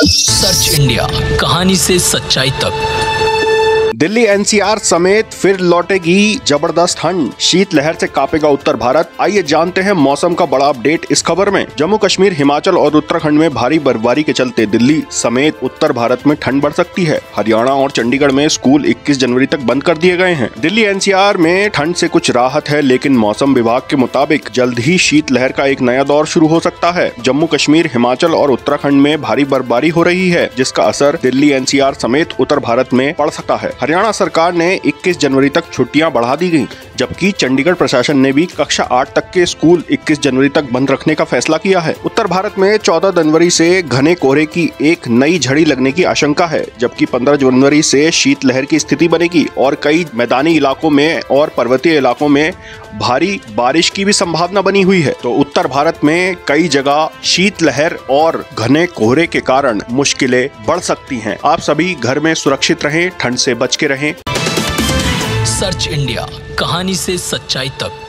Search India कहानी से सच्चाई तक। दिल्ली एनसीआर समेत फिर लौटेगी ज़बरदस्त ठंड शीतलहर से कापेगा उत्तर भारत। आइए जानते हैं मौसम का बड़ा अपडेट इस खबर में। जम्मू कश्मीर हिमाचल और उत्तराखंड में भारी बर्फबारी के चलते दिल्ली समेत उत्तर भारत में ठंड बढ़ सकती है। हरियाणा और चंडीगढ़ में स्कूल 21 जनवरी तक बंद कर दिए गए हैं। दिल्ली एनसीआर में ठंड से कुछ राहत है, लेकिन मौसम विभाग के मुताबिक जल्द ही शीतलहर का एक नया दौर शुरू हो सकता है। जम्मू कश्मीर हिमाचल और उत्तराखंड में भारी बर्फबारी हो रही है, जिसका असर दिल्ली एनसीआर समेत उत्तर भारत में पड़ सकता है। हरियाणा सरकार ने 21 जनवरी तक छुट्टियाँ बढ़ा दी गई। जबकि चंडीगढ़ प्रशासन ने भी कक्षा आठ तक के स्कूल 21 जनवरी तक बंद रखने का फैसला किया है। उत्तर भारत में 14 जनवरी से घने कोहरे की एक नई झड़ी लगने की आशंका है, जबकि 15 जनवरी से शीतलहर की स्थिति बनेगी और कई मैदानी इलाकों में और पर्वतीय इलाकों में भारी बारिश की भी संभावना बनी हुई है। तो उत्तर भारत में कई जगह शीतलहर और घने कोहरे के कारण मुश्किलें बढ़ सकती हैं। आप सभी घर में सुरक्षित रहें, ठंड से बच के रहें। सर्च इंडिया कहानी से सच्चाई तक।